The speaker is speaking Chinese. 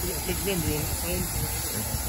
认认不认识诶